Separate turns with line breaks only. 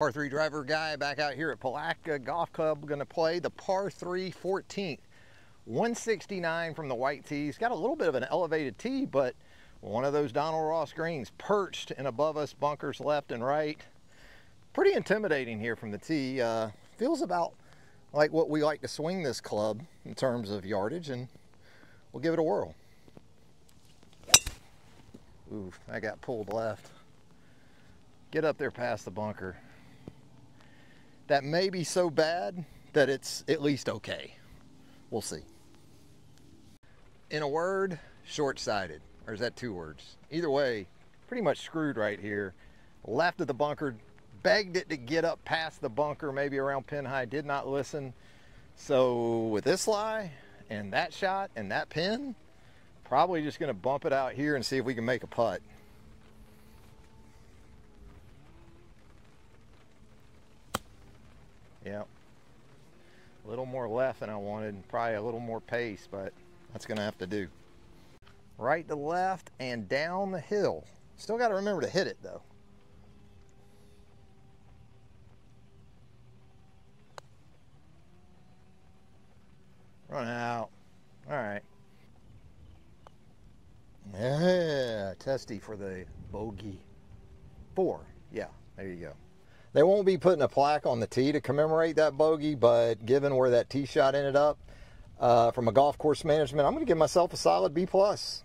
Par 3 driver guy back out here at Palatka Golf Club going to play the par 3 14th. 169 from the white tee. He's got a little bit of an elevated tee, but one of those Donald Ross greens perched and above us bunkers left and right. Pretty intimidating here from the tee. Uh, feels about like what we like to swing this club in terms of yardage, and we'll give it a whirl. Ooh, I got pulled left. Get up there past the bunker that may be so bad that it's at least okay. We'll see. In a word, short-sided. Or is that two words? Either way, pretty much screwed right here. Left of the bunker, begged it to get up past the bunker, maybe around pin high, did not listen. So with this lie and that shot and that pin, probably just gonna bump it out here and see if we can make a putt. Yeah. A little more left than I wanted, and probably a little more pace, but that's gonna have to do. Right to left and down the hill. Still gotta remember to hit it though. Run out. All right. Yeah, testy for the bogey. Four. Yeah, there you go. They won't be putting a plaque on the tee to commemorate that bogey, but given where that tee shot ended up, uh, from a golf course management, I'm going to give myself a solid B plus.